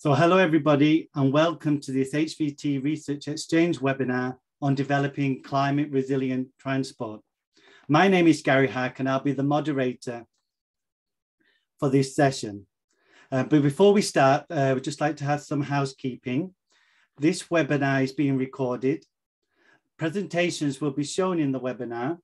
So hello everybody and welcome to this HVT Research Exchange webinar on developing climate resilient transport. My name is Gary Hack and I'll be the moderator for this session. Uh, but before we start, uh, we'd just like to have some housekeeping. This webinar is being recorded. Presentations will be shown in the webinar.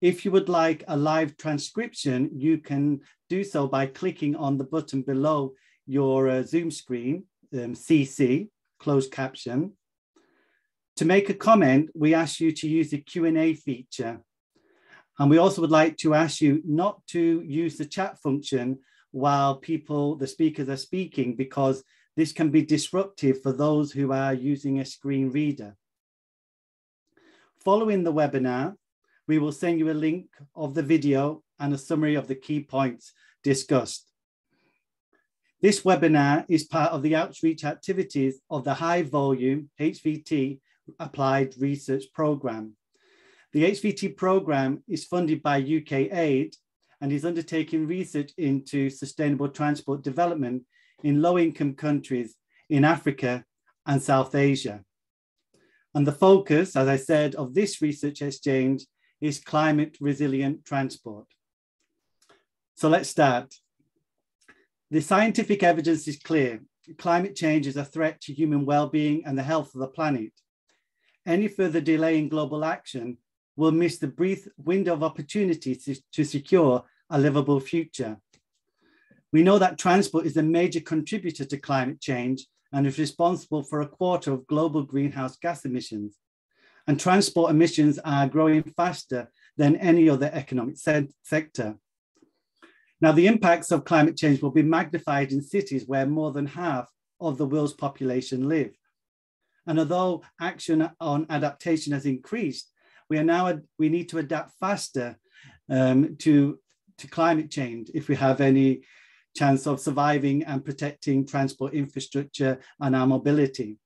If you would like a live transcription, you can do so by clicking on the button below your uh, Zoom screen, um, CC, closed caption. To make a comment, we ask you to use the Q&A feature. And we also would like to ask you not to use the chat function while people, the speakers are speaking, because this can be disruptive for those who are using a screen reader. Following the webinar, we will send you a link of the video and a summary of the key points discussed. This webinar is part of the outreach activities of the High Volume HVT Applied Research Programme. The HVT programme is funded by UK Aid and is undertaking research into sustainable transport development in low-income countries in Africa and South Asia. And the focus, as I said, of this research exchange is climate resilient transport. So let's start. The scientific evidence is clear. Climate change is a threat to human well-being and the health of the planet. Any further delay in global action will miss the brief window of opportunity to, to secure a livable future. We know that transport is a major contributor to climate change and is responsible for a quarter of global greenhouse gas emissions. And transport emissions are growing faster than any other economic se sector. Now, the impacts of climate change will be magnified in cities where more than half of the world's population live. And although action on adaptation has increased, we are now we need to adapt faster um, to, to climate change if we have any chance of surviving and protecting transport infrastructure and our mobility.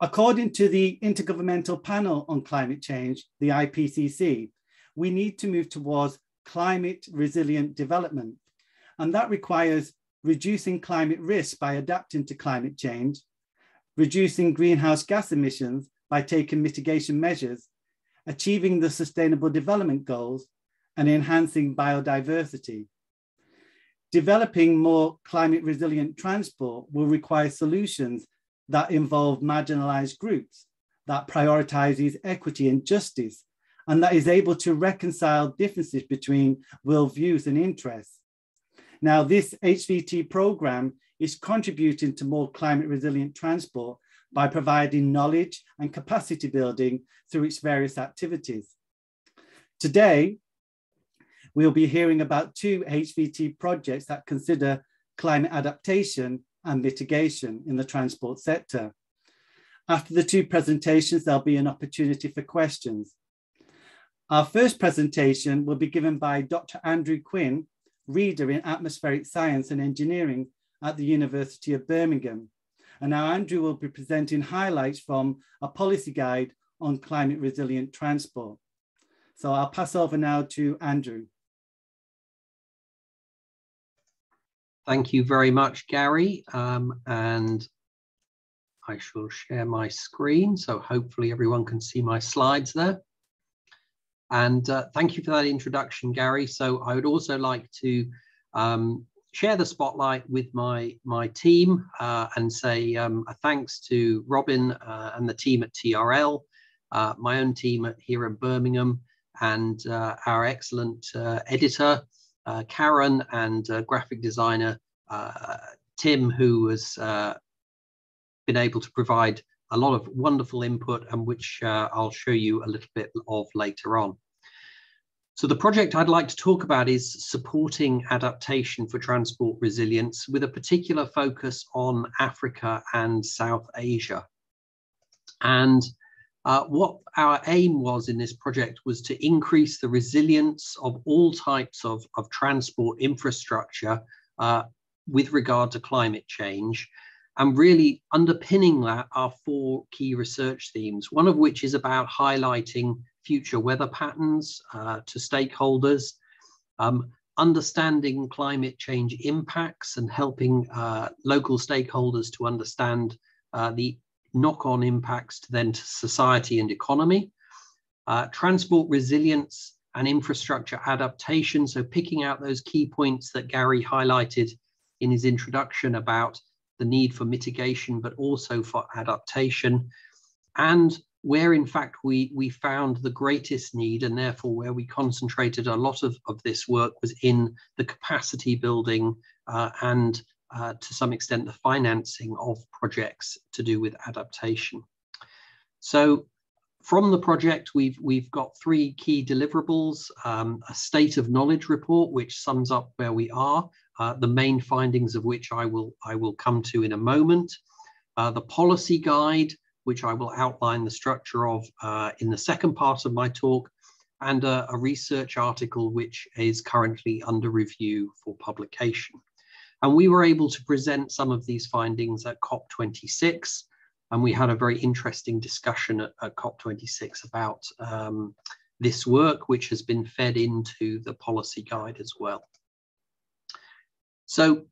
According to the Intergovernmental Panel on Climate Change, the IPCC, we need to move towards climate resilient development. And that requires reducing climate risk by adapting to climate change, reducing greenhouse gas emissions by taking mitigation measures, achieving the sustainable development goals, and enhancing biodiversity. Developing more climate resilient transport will require solutions that involve marginalized groups, that prioritizes equity and justice, and that is able to reconcile differences between worldviews and interests. Now, this HVT program is contributing to more climate resilient transport by providing knowledge and capacity building through its various activities. Today, we'll be hearing about two HVT projects that consider climate adaptation and mitigation in the transport sector. After the two presentations, there'll be an opportunity for questions. Our first presentation will be given by Dr. Andrew Quinn, Reader in Atmospheric Science and Engineering at the University of Birmingham. And now Andrew will be presenting highlights from a policy guide on climate resilient transport. So I'll pass over now to Andrew. Thank you very much, Gary. Um, and I shall share my screen. So hopefully everyone can see my slides there. And uh, thank you for that introduction, Gary. So I would also like to um, share the spotlight with my, my team uh, and say um, a thanks to Robin uh, and the team at TRL, uh, my own team here in Birmingham, and uh, our excellent uh, editor, Karen, and graphic designer, Tim, who has been able to provide a lot of wonderful input and which uh, I'll show you a little bit of later on. So the project I'd like to talk about is supporting adaptation for transport resilience with a particular focus on Africa and South Asia. And uh, what our aim was in this project was to increase the resilience of all types of, of transport infrastructure uh, with regard to climate change and really underpinning that are four key research themes, one of which is about highlighting future weather patterns uh, to stakeholders, um, understanding climate change impacts and helping uh, local stakeholders to understand uh, the knock-on impacts to then to society and economy. Uh, transport resilience and infrastructure adaptation. So picking out those key points that Gary highlighted in his introduction about the need for mitigation, but also for adaptation. And where in fact we, we found the greatest need and therefore where we concentrated a lot of, of this work was in the capacity building uh, and uh, to some extent the financing of projects to do with adaptation. So from the project, we've, we've got three key deliverables, um, a state of knowledge report, which sums up where we are, uh, the main findings of which I will, I will come to in a moment, uh, the policy guide, which I will outline the structure of uh, in the second part of my talk, and a, a research article which is currently under review for publication. And we were able to present some of these findings at COP26, and we had a very interesting discussion at, at COP26 about um, this work, which has been fed into the policy guide as well. So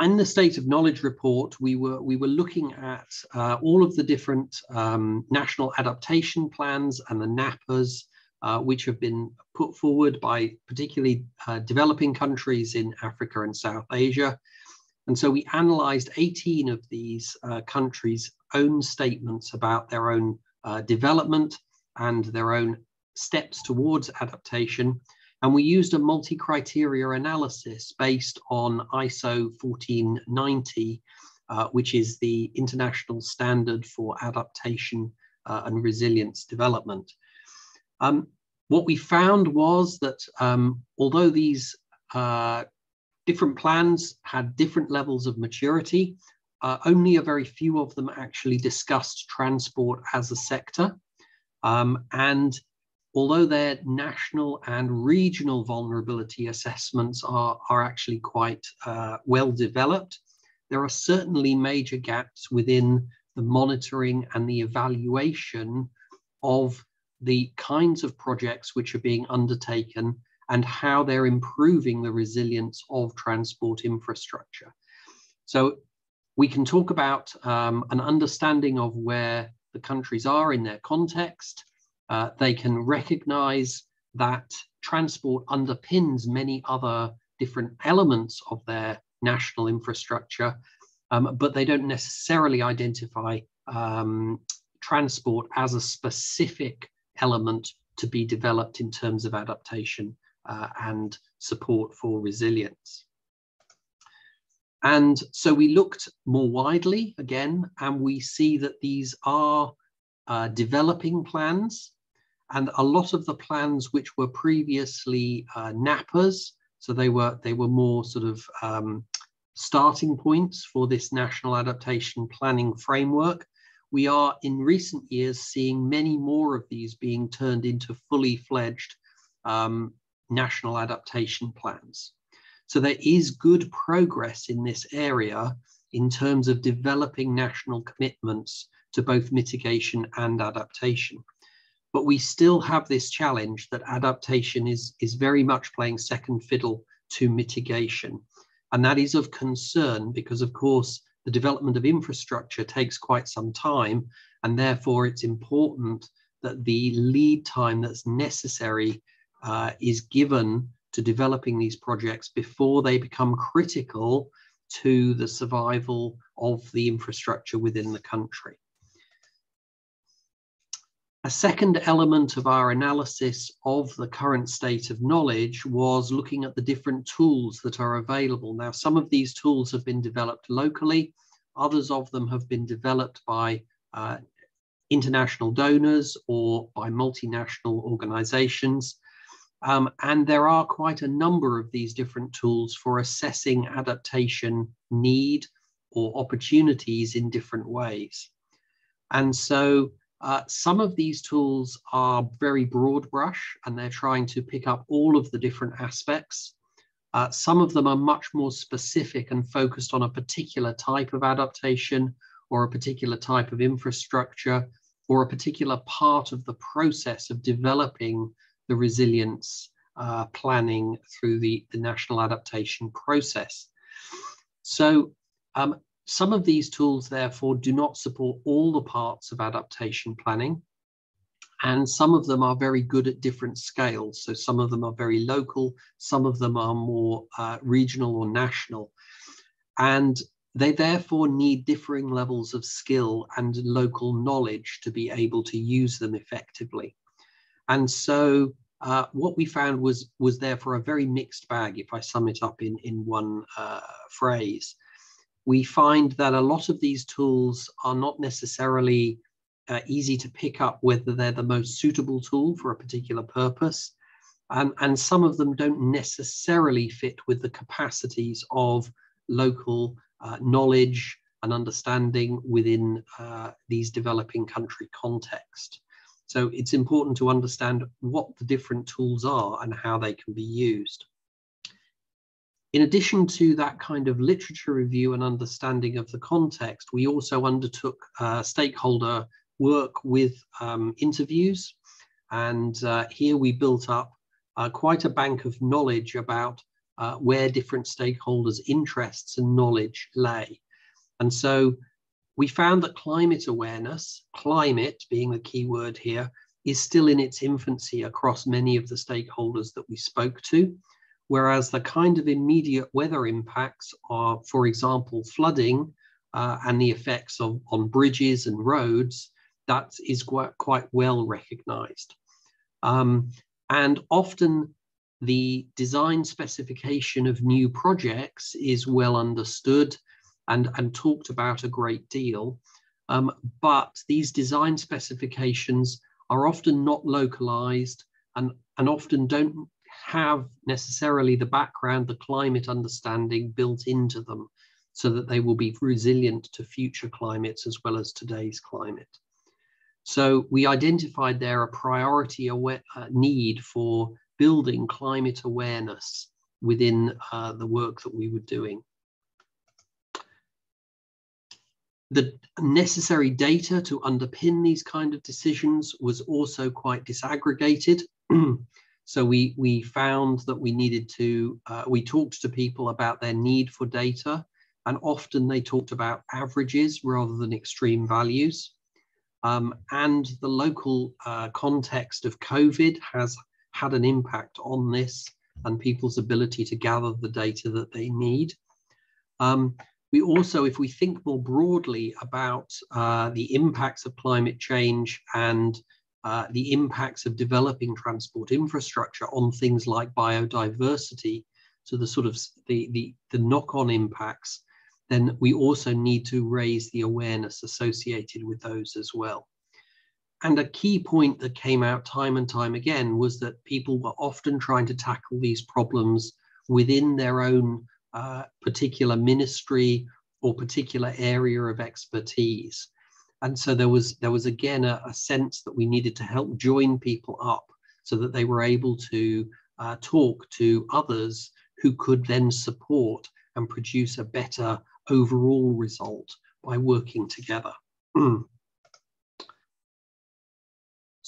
in the State of Knowledge report, we were, we were looking at uh, all of the different um, national adaptation plans and the NAPAs, uh, which have been put forward by particularly uh, developing countries in Africa and South Asia. And so we analyzed 18 of these uh, countries' own statements about their own uh, development and their own steps towards adaptation. And we used a multi-criteria analysis based on ISO 1490, uh, which is the international standard for adaptation uh, and resilience development. Um, what we found was that um, although these uh, different plans had different levels of maturity. Uh, only a very few of them actually discussed transport as a sector. Um, and although their national and regional vulnerability assessments are, are actually quite uh, well developed, there are certainly major gaps within the monitoring and the evaluation of the kinds of projects which are being undertaken and how they're improving the resilience of transport infrastructure. So we can talk about um, an understanding of where the countries are in their context. Uh, they can recognize that transport underpins many other different elements of their national infrastructure, um, but they don't necessarily identify um, transport as a specific element to be developed in terms of adaptation uh, and support for resilience. And so we looked more widely again, and we see that these are uh, developing plans. And a lot of the plans which were previously uh, NAPAs, so they were they were more sort of um, starting points for this national adaptation planning framework. We are in recent years seeing many more of these being turned into fully fledged um, national adaptation plans. So there is good progress in this area in terms of developing national commitments to both mitigation and adaptation. But we still have this challenge that adaptation is, is very much playing second fiddle to mitigation. And that is of concern because, of course, the development of infrastructure takes quite some time. And therefore, it's important that the lead time that's necessary uh, is given to developing these projects before they become critical to the survival of the infrastructure within the country. A second element of our analysis of the current state of knowledge was looking at the different tools that are available. Now, some of these tools have been developed locally, others of them have been developed by uh, international donors or by multinational organizations. Um, and there are quite a number of these different tools for assessing adaptation need or opportunities in different ways. And so uh, some of these tools are very broad brush and they're trying to pick up all of the different aspects. Uh, some of them are much more specific and focused on a particular type of adaptation or a particular type of infrastructure or a particular part of the process of developing the resilience uh, planning through the, the national adaptation process. So um, some of these tools, therefore, do not support all the parts of adaptation planning. And some of them are very good at different scales. So some of them are very local, some of them are more uh, regional or national. And they therefore need differing levels of skill and local knowledge to be able to use them effectively. And so uh, what we found was, was therefore a very mixed bag, if I sum it up in, in one uh, phrase. We find that a lot of these tools are not necessarily uh, easy to pick up whether they're the most suitable tool for a particular purpose. And, and some of them don't necessarily fit with the capacities of local uh, knowledge and understanding within uh, these developing country context. So it's important to understand what the different tools are and how they can be used. In addition to that kind of literature review and understanding of the context, we also undertook uh, stakeholder work with um, interviews. And uh, here we built up uh, quite a bank of knowledge about uh, where different stakeholders' interests and knowledge lay. And so we found that climate awareness, climate being the key word here, is still in its infancy across many of the stakeholders that we spoke to. Whereas the kind of immediate weather impacts are, for example, flooding uh, and the effects of, on bridges and roads, that is quite, quite well recognized. Um, and often the design specification of new projects is well understood and, and talked about a great deal. Um, but these design specifications are often not localized and, and often don't have necessarily the background, the climate understanding built into them so that they will be resilient to future climates as well as today's climate. So we identified there a priority aware, uh, need for building climate awareness within uh, the work that we were doing. the necessary data to underpin these kind of decisions was also quite disaggregated. so we, we found that we needed to, uh, we talked to people about their need for data, and often they talked about averages rather than extreme values. Um, and the local uh, context of COVID has had an impact on this and people's ability to gather the data that they need. Um, we also, if we think more broadly about uh, the impacts of climate change and uh, the impacts of developing transport infrastructure on things like biodiversity, so the sort of the, the, the knock-on impacts, then we also need to raise the awareness associated with those as well. And a key point that came out time and time again was that people were often trying to tackle these problems within their own uh, particular ministry or particular area of expertise. And so there was there was again a, a, sense that we needed to help join people up so that they were able to uh, talk to others who could then support and produce a better overall result by working together.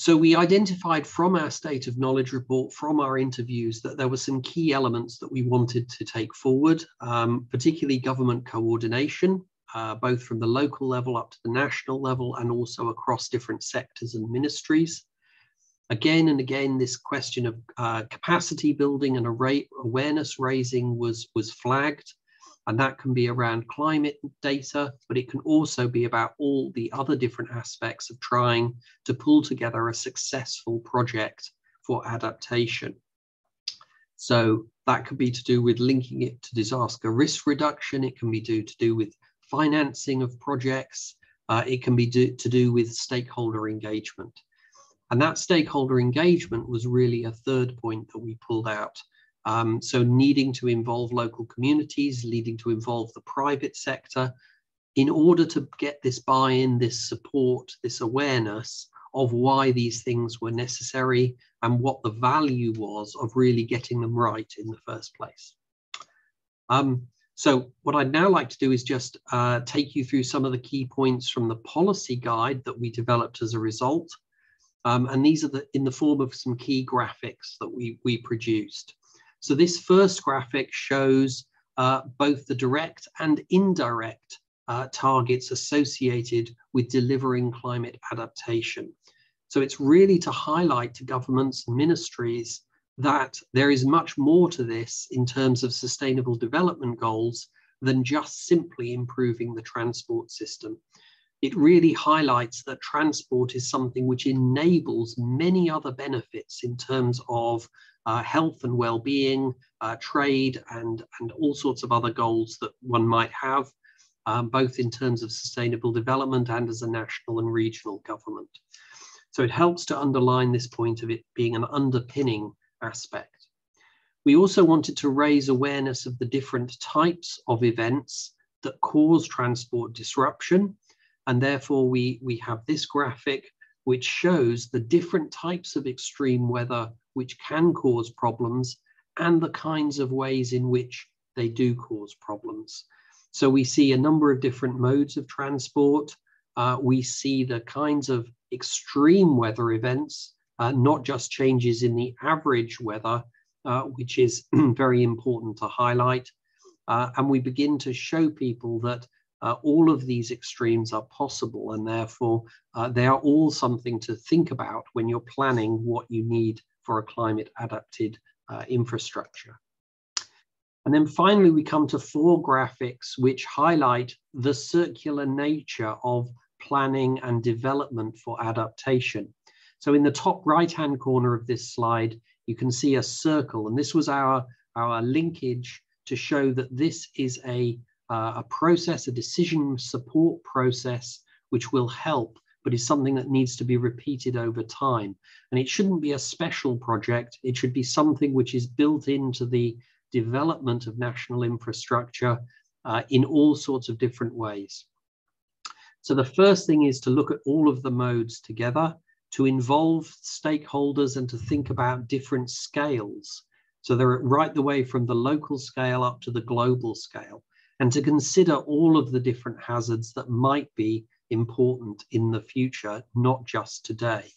So we identified from our state of knowledge report, from our interviews, that there were some key elements that we wanted to take forward, um, particularly government coordination, uh, both from the local level up to the national level and also across different sectors and ministries. Again and again, this question of uh, capacity building and awareness raising was, was flagged. And that can be around climate data, but it can also be about all the other different aspects of trying to pull together a successful project for adaptation. So that could be to do with linking it to disaster risk reduction. It can be do, to do with financing of projects. Uh, it can be do, to do with stakeholder engagement. And that stakeholder engagement was really a third point that we pulled out um, so needing to involve local communities, needing to involve the private sector in order to get this buy-in, this support, this awareness of why these things were necessary and what the value was of really getting them right in the first place. Um, so what I'd now like to do is just uh, take you through some of the key points from the policy guide that we developed as a result. Um, and these are the, in the form of some key graphics that we, we produced. So this first graphic shows uh, both the direct and indirect uh, targets associated with delivering climate adaptation. So it's really to highlight to governments and ministries that there is much more to this in terms of sustainable development goals than just simply improving the transport system it really highlights that transport is something which enables many other benefits in terms of uh, health and well-being, uh, trade, and, and all sorts of other goals that one might have, um, both in terms of sustainable development and as a national and regional government. So it helps to underline this point of it being an underpinning aspect. We also wanted to raise awareness of the different types of events that cause transport disruption and therefore we, we have this graphic which shows the different types of extreme weather which can cause problems and the kinds of ways in which they do cause problems. So we see a number of different modes of transport. Uh, we see the kinds of extreme weather events, uh, not just changes in the average weather, uh, which is very important to highlight. Uh, and we begin to show people that uh, all of these extremes are possible and therefore uh, they are all something to think about when you're planning what you need for a climate adapted infrastructure. And then finally, we come to four graphics which highlight the circular nature of planning and development for adaptation. So in the top right-hand corner of this slide, you can see a circle, and this was our, our linkage to show that this is a uh, a process, a decision support process, which will help, but is something that needs to be repeated over time. And it shouldn't be a special project. It should be something which is built into the development of national infrastructure uh, in all sorts of different ways. So the first thing is to look at all of the modes together, to involve stakeholders and to think about different scales. So they're right the way from the local scale up to the global scale and to consider all of the different hazards that might be important in the future, not just today.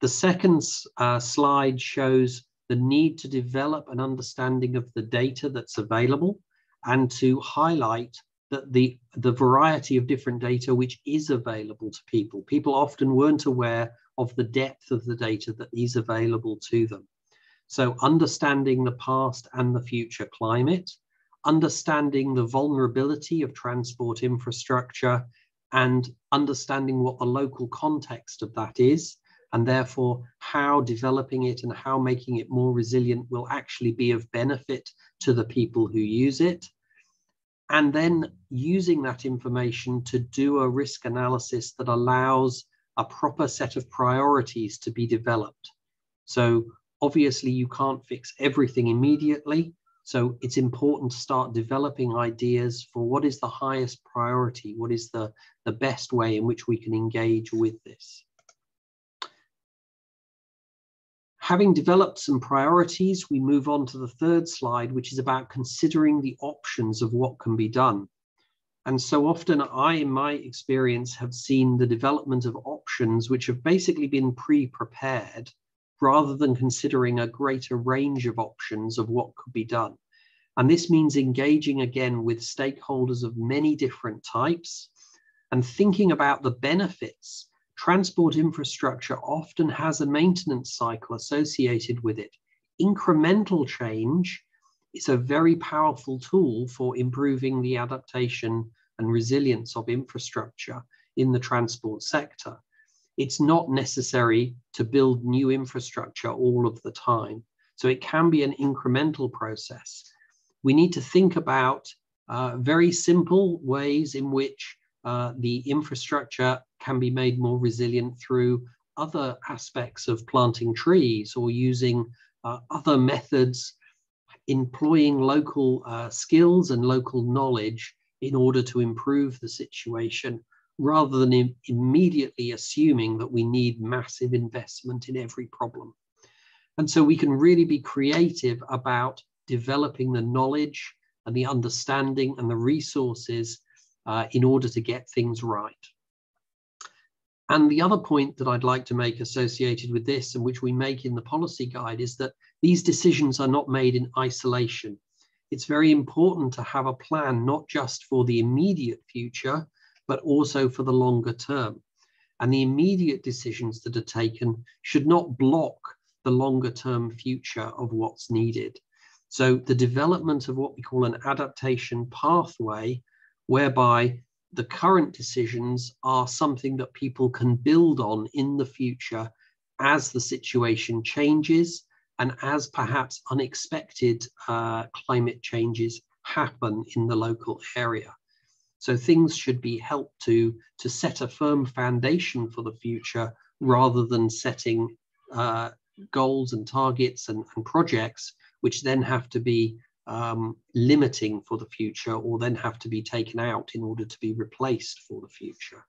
The second uh, slide shows the need to develop an understanding of the data that's available and to highlight that the, the variety of different data which is available to people. People often weren't aware of the depth of the data that is available to them. So understanding the past and the future climate, understanding the vulnerability of transport infrastructure and understanding what the local context of that is, and therefore how developing it and how making it more resilient will actually be of benefit to the people who use it. And then using that information to do a risk analysis that allows a proper set of priorities to be developed. So obviously you can't fix everything immediately, so it's important to start developing ideas for what is the highest priority, what is the, the best way in which we can engage with this. Having developed some priorities, we move on to the third slide, which is about considering the options of what can be done. And so often I, in my experience, have seen the development of options which have basically been pre-prepared rather than considering a greater range of options of what could be done. And this means engaging again with stakeholders of many different types and thinking about the benefits. Transport infrastructure often has a maintenance cycle associated with it. Incremental change is a very powerful tool for improving the adaptation and resilience of infrastructure in the transport sector it's not necessary to build new infrastructure all of the time. So it can be an incremental process. We need to think about uh, very simple ways in which uh, the infrastructure can be made more resilient through other aspects of planting trees or using uh, other methods, employing local uh, skills and local knowledge in order to improve the situation rather than Im immediately assuming that we need massive investment in every problem. And so we can really be creative about developing the knowledge and the understanding and the resources uh, in order to get things right. And the other point that I'd like to make associated with this, and which we make in the policy guide, is that these decisions are not made in isolation. It's very important to have a plan, not just for the immediate future, but also for the longer term. And the immediate decisions that are taken should not block the longer term future of what's needed. So the development of what we call an adaptation pathway, whereby the current decisions are something that people can build on in the future as the situation changes and as perhaps unexpected uh, climate changes happen in the local area. So things should be helped to, to set a firm foundation for the future rather than setting uh, goals and targets and, and projects, which then have to be um, limiting for the future or then have to be taken out in order to be replaced for the future.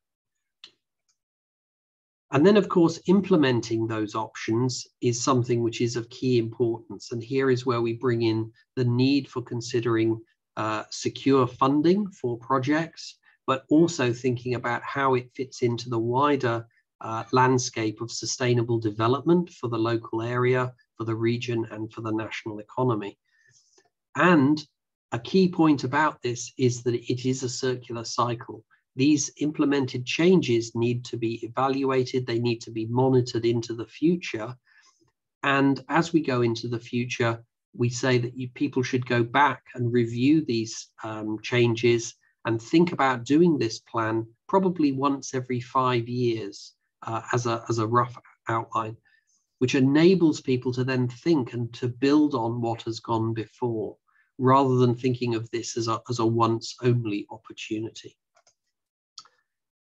And then, of course, implementing those options is something which is of key importance. And here is where we bring in the need for considering uh, secure funding for projects, but also thinking about how it fits into the wider uh, landscape of sustainable development for the local area, for the region, and for the national economy. And a key point about this is that it is a circular cycle. These implemented changes need to be evaluated, they need to be monitored into the future. And as we go into the future, we say that you, people should go back and review these um, changes and think about doing this plan probably once every five years uh, as, a, as a rough outline, which enables people to then think and to build on what has gone before rather than thinking of this as a, as a once only opportunity.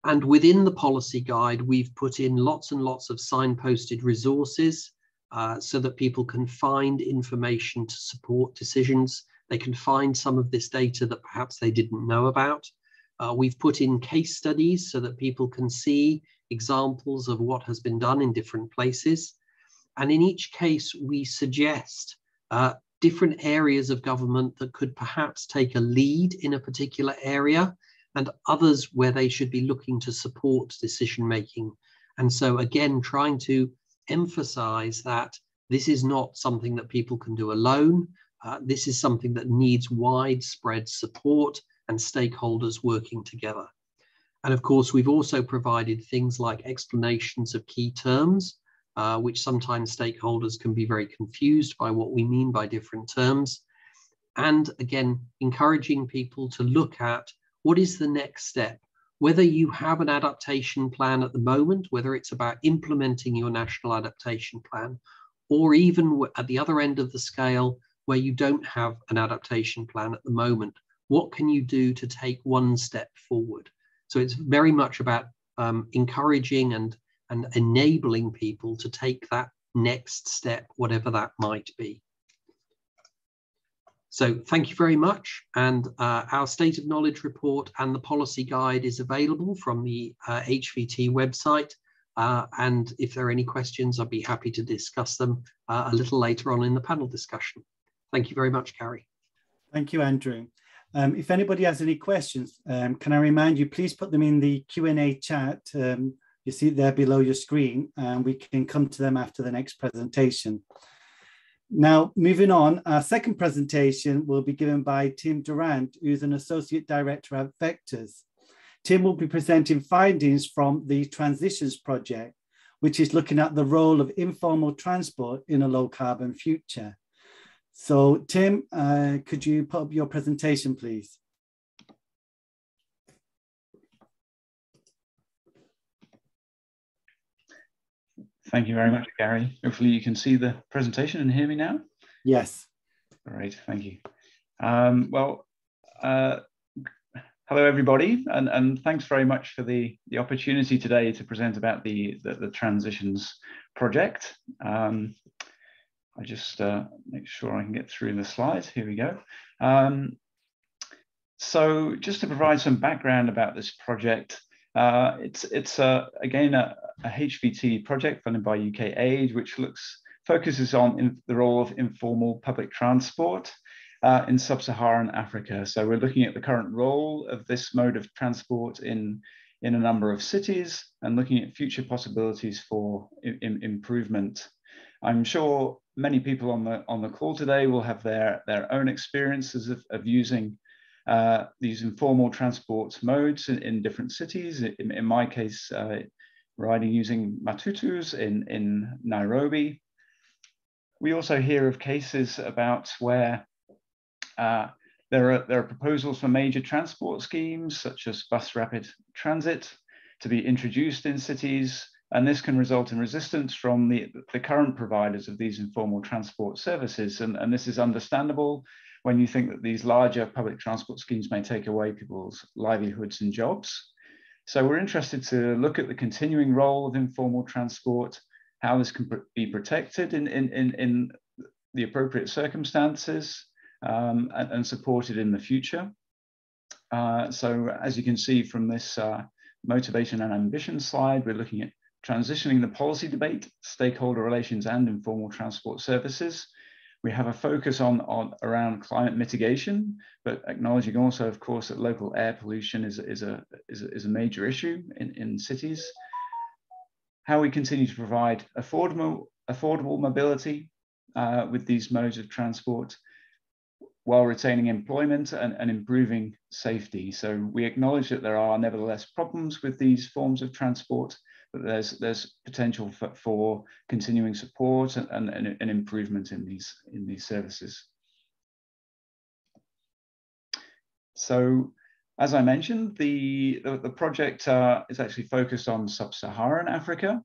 And within the policy guide, we've put in lots and lots of signposted resources uh, so that people can find information to support decisions. They can find some of this data that perhaps they didn't know about. Uh, we've put in case studies so that people can see examples of what has been done in different places. And in each case, we suggest uh, different areas of government that could perhaps take a lead in a particular area and others where they should be looking to support decision making. And so, again, trying to emphasize that this is not something that people can do alone. Uh, this is something that needs widespread support and stakeholders working together. And of course, we've also provided things like explanations of key terms uh, which sometimes stakeholders can be very confused by what we mean by different terms. And again, encouraging people to look at what is the next step, whether you have an adaptation plan at the moment, whether it's about implementing your national adaptation plan, or even at the other end of the scale where you don't have an adaptation plan at the moment, what can you do to take one step forward? So it's very much about um, encouraging and and enabling people to take that next step, whatever that might be. So thank you very much. And uh, our State of Knowledge report and the policy guide is available from the uh, HVT website. Uh, and if there are any questions, I'd be happy to discuss them uh, a little later on in the panel discussion. Thank you very much, Carrie. Thank you, Andrew. Um, if anybody has any questions, um, can I remind you, please put them in the Q&A chat um, you see there below your screen, and we can come to them after the next presentation. Now, moving on, our second presentation will be given by Tim Durant, who's an Associate Director at Vectos. Tim will be presenting findings from the Transitions Project, which is looking at the role of informal transport in a low carbon future. So Tim, uh, could you put up your presentation, please? Thank you very much, Gary. Hopefully you can see the presentation and hear me now. Yes. Great, thank you. Um, well, uh, hello everybody, and, and thanks very much for the, the opportunity today to present about the, the, the Transitions project. Um, I just uh, make sure I can get through the slides. Here we go. Um, so just to provide some background about this project, uh, it's it's again a, a, HVT project funded by UK Aid, which looks focuses on in, the role of informal public transport uh, in sub-Saharan Africa. So we're looking at the current role of this mode of transport in in a number of cities and looking at future possibilities for improvement. I'm sure many people on the on the call today will have their their own experiences of, of using uh, these informal transport modes in, in different cities. In, in my case, uh, riding using matatus in in Nairobi. We also hear of cases about where uh, there are there are proposals for major transport schemes such as bus rapid transit to be introduced in cities and this can result in resistance from the, the current providers of these informal transport services. And, and this is understandable when you think that these larger public transport schemes may take away people's livelihoods and jobs. So we're interested to look at the continuing role of informal transport, how this can be protected in, in, in, in the appropriate circumstances um, and, and, supported in the future. Uh, so as you can see from this uh, motivation and ambition slide, we're looking at transitioning the policy debate, stakeholder relations and informal transport services. We have a focus on, on around climate mitigation, but acknowledging also, of course, that local air pollution is, is, a, is, a, is a major issue in, in cities. How we continue to provide affordable, affordable mobility uh, with these modes of transport while retaining employment and, and improving safety. So we acknowledge that there are nevertheless problems with these forms of transport, but there's there's potential for, for continuing support and, and, and improvement in these in these services. So as I mentioned, the, the, the project uh, is actually focused on sub-Saharan Africa.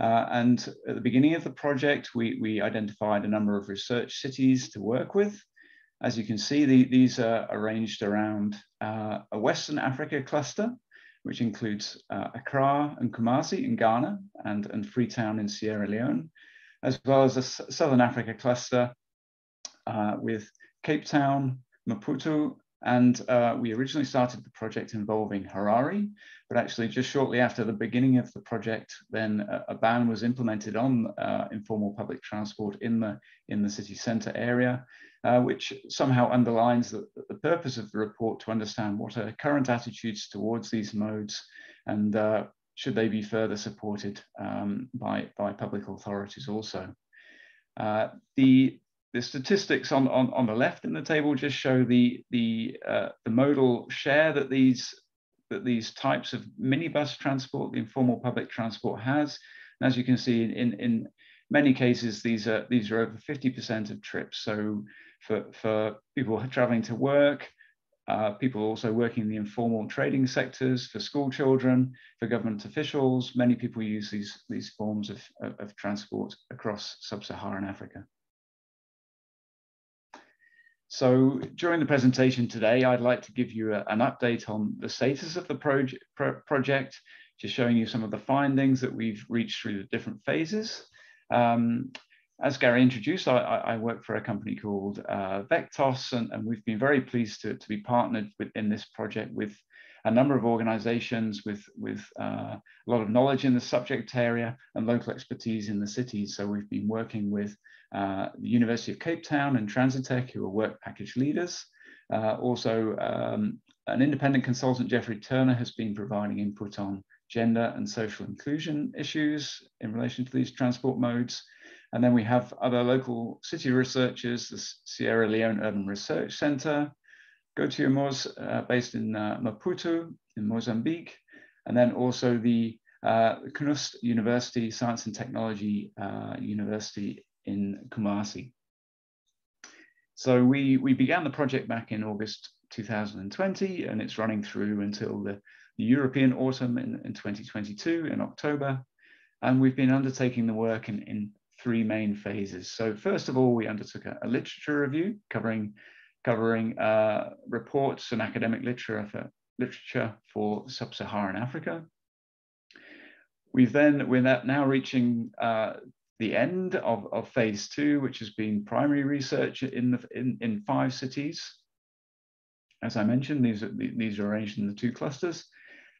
Uh, and at the beginning of the project, we, we identified a number of research cities to work with. As you can see, the, these are arranged around uh, a Western Africa cluster, which includes uh, Accra and Kumasi in Ghana and, and Freetown in Sierra Leone, as well as a Southern Africa cluster uh, with Cape Town, Maputo, and uh, we originally started the project involving Harare, but actually just shortly after the beginning of the project, then a, a ban was implemented on uh, informal public transport in the, in the city center area, uh, which somehow underlines the, the, purpose of the report to understand what are current attitudes towards these modes and uh, should they be further supported um, by, by public authorities also. Uh, the, the statistics on, on, on the left in the table just show the, the, uh, the modal share that these, that these types of minibus transport, the informal public transport has. And as you can see in, in, in many cases, these are, these are over 50% of trips. So for, for people traveling to work, uh, people also working in the informal trading sectors, for school children, for government officials. Many people use these, these forms of, of, transport across sub-Saharan Africa. So during the presentation today, I'd like to give you a, an update on the status of the project, pro project, just showing you some of the findings that we've reached through the different phases. Um, as Gary introduced, I, I, work for a company called uh, Vectos, and, and, we've been very pleased to, to be partnered with, in this project with a number of organizations with, with uh, a lot of knowledge in the subject area and local expertise in the cities. So we've been working with uh, the University of Cape Town and Transitec, who are work package leaders. Uh, also, um, an independent consultant, Jeffrey Turner, has been providing input on gender and social inclusion issues in relation to these transport modes. And then we have other local city researchers, the Sierra Leone Urban Research Center, GoToMoz, uh, based in uh, Maputo in Mozambique, and then also the uh, KNUST University, Science and Technology uh, University in Kumasi. So we, we began the project back in August 2020, and it's running through until the, the European autumn in, in 2022 in October. And we've been undertaking the work in, in three main phases. So first of all, we undertook a, a literature review covering, covering uh, reports and academic literature for, literature for sub-Saharan Africa. We've then, we're now reaching uh, the end of, of phase two, which has been primary research in, the, in, in five cities. As I mentioned, these are, these are arranged in the two clusters.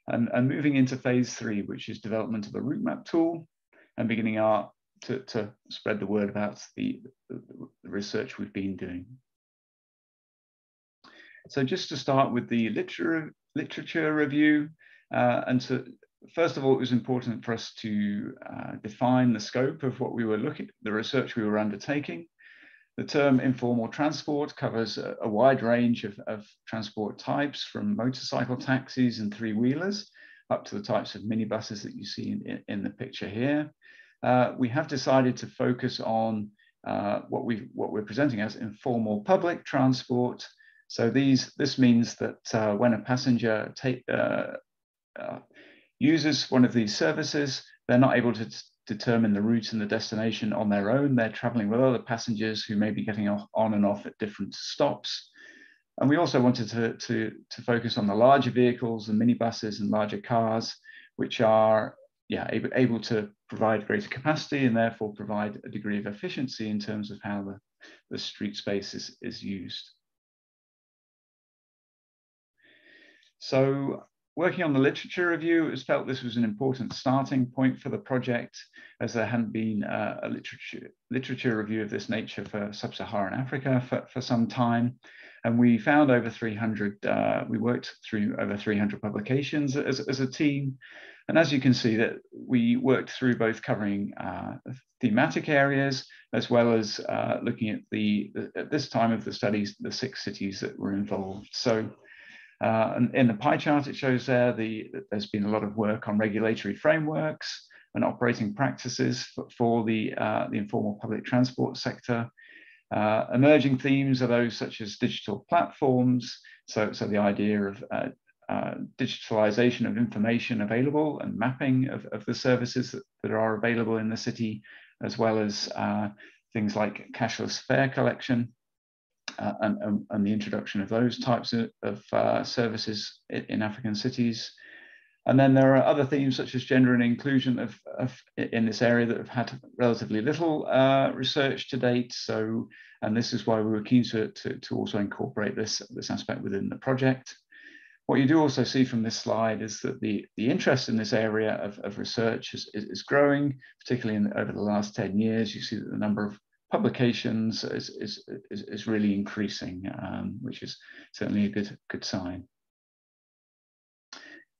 And, and moving into phase three, which is development of the route map tool and beginning our to, to spread the word about the, the, research we've been doing. So just to start with the literature, literature review, Uh, and so, first of all, it was important for us to uh, define the scope of what we were looking, at, the research we were undertaking. The term informal transport covers a, a wide range of, of, transport types from motorcycle taxis and three-wheelers up to the types of minibuses that you see in, in, in the picture here. Uh, we have decided to focus on uh, what, we, what we're presenting as informal public transport. So these, this means that uh, when a passenger take, uh, uses one of these services, they're not able to determine the route and the destination on their own. They're traveling with other passengers who may be getting off, on and off at different stops. And we also wanted to, to, to focus on the larger vehicles, the minibuses and larger cars, which are yeah, able, able to provide greater capacity and therefore provide a degree of efficiency in terms of how the, the street space is, is used. So Working on the literature review, it was felt this was an important starting point for the project as there hadn't been a literature, literature review of this nature for sub-Saharan Africa for, for some time. And we found over 300, uh, we worked through over 300 publications as, as a team. And as you can see that we worked through both covering uh, thematic areas as well as uh, looking at the, at this time of the studies, the six cities that were involved. So uh, and in the pie chart, it shows there the, there's been a lot of work on regulatory frameworks and operating practices for, for the, uh, the informal public transport sector. Uh, emerging themes are those such as digital platforms, so, so the idea of uh, uh, digitalization of information available and mapping of, of the services that, that are available in the city, as well as uh, things like cashless fare collection uh, and, and, the introduction of those types of, of uh, services in, African cities. And then there are other themes such as gender and inclusion of, of in this area that have had relatively little uh, research to date. So, and this is why we were keen to, to, to also incorporate this, this aspect within the project. What you do also see from this slide is that the, the interest in this area of, of research is, is, is growing, particularly in, over the last 10 years. You see that the number of publications is, is, is, is really increasing, um, which is certainly a good, good sign.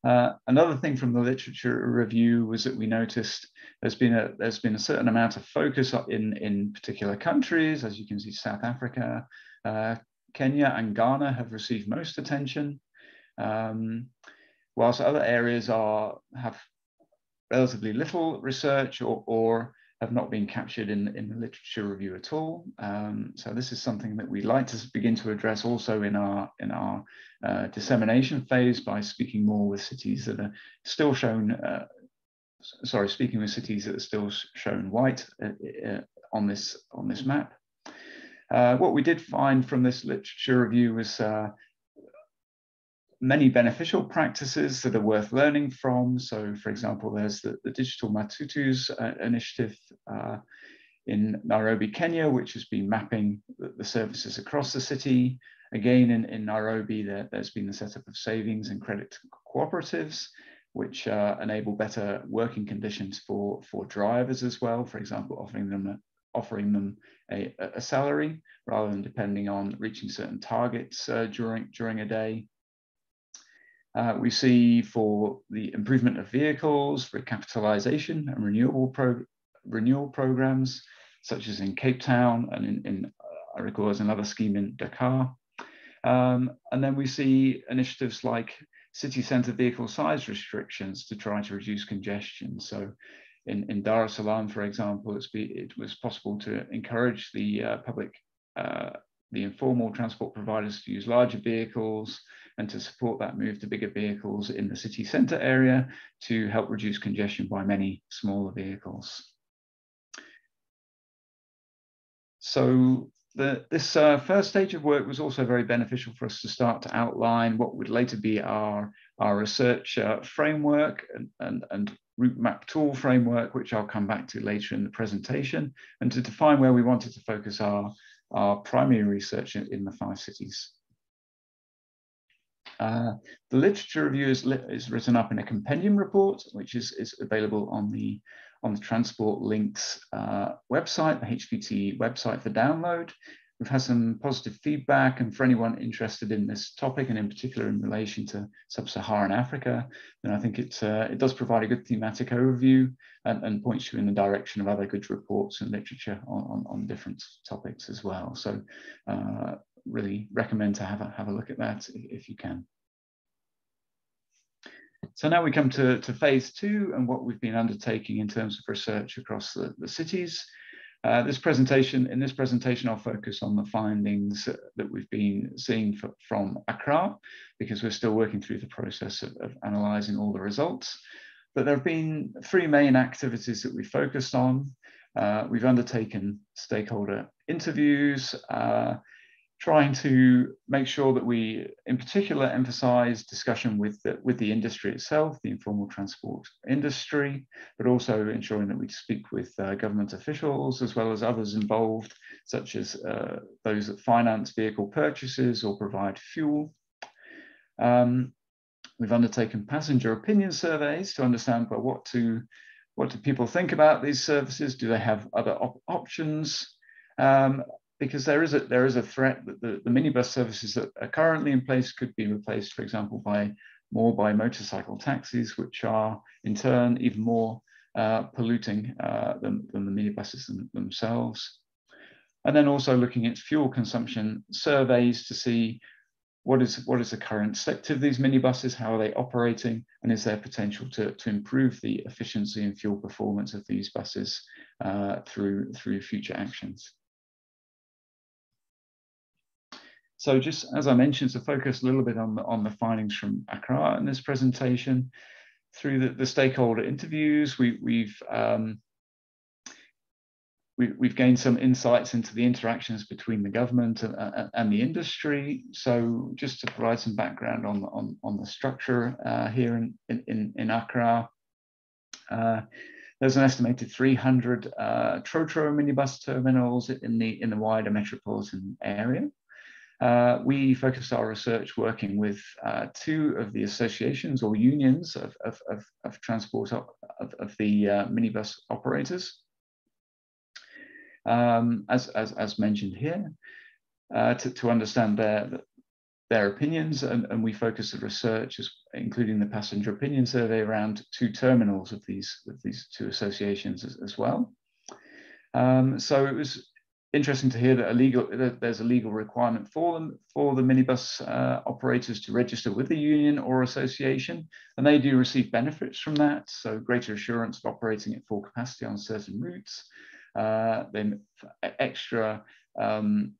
Uh, another thing from the literature review was that we noticed there's been a there's been a certain amount of focus in in particular countries, as you can see, South Africa, uh, Kenya, and Ghana have received most attention, um, whilst other areas are have relatively little research or, or have not been captured in, in the literature review at all. Um, so this is something that we'd like to begin to address also in our, in our uh, dissemination phase by speaking more with cities that are still shown, uh, sorry, speaking with cities that are still shown white uh, uh, on, this, on this map. Uh, what we did find from this literature review was uh, many beneficial practices that are worth learning from. So, for example, there's the, the Digital Matatus uh, initiative uh, in Nairobi, Kenya, which has been mapping the, the services across the city. Again, in, in Nairobi, there, has been the setup of savings and credit cooperatives, which uh, enable better working conditions for, for drivers as well. For example, offering them a, offering them a, a salary rather than depending on reaching certain targets uh, during, during a day. Uh, we see for the improvement of vehicles, recapitalization and renewable pro renewal programs, such as in Cape Town and in, in uh, I recall there's another scheme in Dakar. Um, and then we see initiatives like city centre vehicle size restrictions to try to reduce congestion. So in, in Dar es Salaam, for example, be, it was possible to encourage the uh, public, uh, the informal transport providers to use larger vehicles, and to support that move to bigger vehicles in the city centre area to help reduce congestion by many smaller vehicles. So the, this uh, first stage of work was also very beneficial for us to start to outline what would later be our, our research uh, framework and, and, and route map tool framework, which I'll come back to later in the presentation, and to define where we wanted to focus our, our primary research in, in the five cities. Uh, the literature review is, is, written up in a compendium report, which is, is available on the, on the Transport Links uh, website, the HVT website for download. We've had some positive feedback, and for anyone interested in this topic, and in particular in relation to sub-Saharan Africa, then I think it, uh, it does provide a good thematic overview and, and, points you in the direction of other good reports and literature on, on, on different topics as well. So uh, really recommend to have a, have a look at that if you can. So now we come to, to phase two and what we've been undertaking in terms of research across the, the cities. Uh, this presentation, in this presentation, I'll focus on the findings that we've been seeing for, from Accra, because we're still working through the process of, of analysing all the results. But there have been three main activities that we focused on. Uh, we've undertaken stakeholder interviews, uh, trying to make sure that we, in particular, emphasize discussion with the, with the industry itself, the informal transport industry, but also ensuring that we speak with uh, government officials as well as others involved, such as uh, those that finance vehicle purchases or provide fuel. Um, we've undertaken passenger opinion surveys to understand well, what to what do people think about these services? Do they have other op options? Um, because there is a there is a threat that the, the minibus services that are currently in place could be replaced, for example, by more by motorcycle taxis, which are in turn even more uh, polluting uh, than, than the minibuses them, themselves. And then also looking at fuel consumption surveys to see what is what is the current state of these minibuses, how are they operating, and is there potential to, to improve the efficiency and fuel performance of these buses uh, through through future actions. So just as I mentioned, to focus a little bit on the, on the findings from Accra in this presentation, through the, the stakeholder interviews, we, we've um, we, have gained some insights into the interactions between the government and, and, the industry. So just to provide some background on, on, on the structure uh, here in, in, in Accra, uh, there's an estimated 300 uh, Trotro minibus terminals in the, in the wider metropolitan area. Uh, we focused our research working with uh, two of the associations or unions of, of, of, of transport of, of the uh, minibus operators. Um, as, as, as, mentioned here, uh, to, to understand their, their opinions, and, and we focused the research, including the passenger opinion survey, around two terminals of these, of these two associations as, as well. Um, so it was interesting to hear that, a legal, that there's a legal requirement for them for the minibus uh, operators to register with the union or association, and they do receive benefits from that. So greater assurance of operating at full capacity on certain routes, uh, then extra um,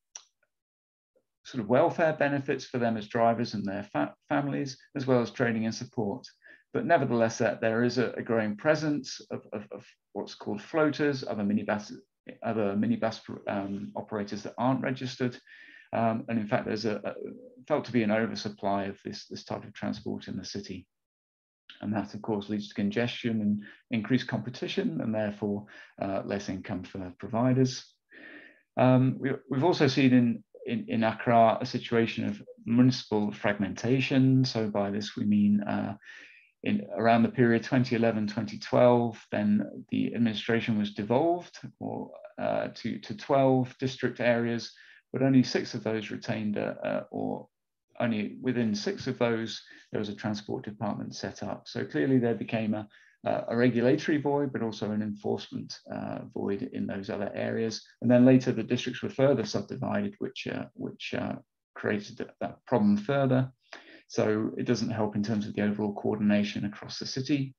sort of welfare benefits for them as drivers and their fa families, as well as training and support. But nevertheless, there is a, a growing presence of, of, of, what's called floaters, other minibus other minibus um, operators that aren't registered. Um, and in fact, there's a, a, felt to be an oversupply of this, this type of transport in the city. And that, of course, leads to congestion and increased competition and therefore uh, less income for providers. Um, we, have also seen in, in, in, Accra a situation of municipal fragmentation. So by this we mean uh, in around the period 2011-2012, then the administration was devolved or, uh, to, to 12 district areas, but only six of those retained, a, uh, or only within six of those, there was a transport department set up. So clearly there became a, a regulatory void, but also an enforcement uh, void in those other areas. And then later the districts were further subdivided, which, uh, which uh, created that problem further. So it doesn't help in terms of the overall coordination across the city.